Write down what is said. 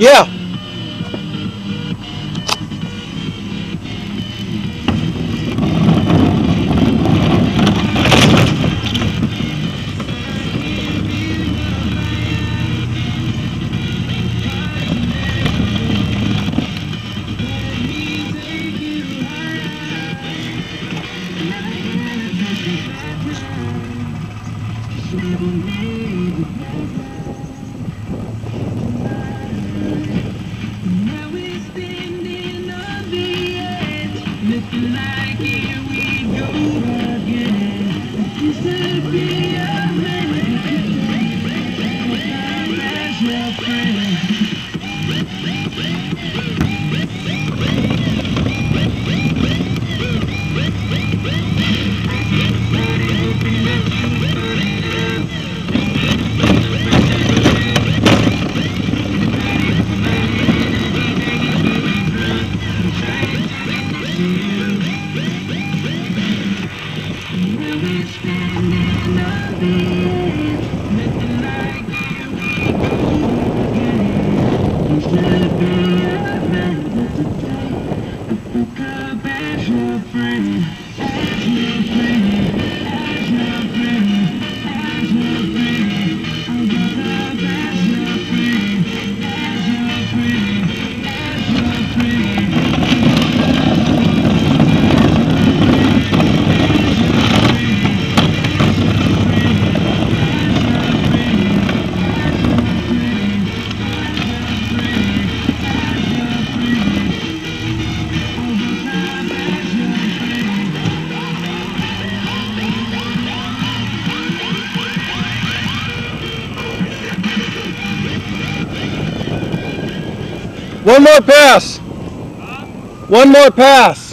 Yeah. Now you free, set you free. One more pass. One more pass.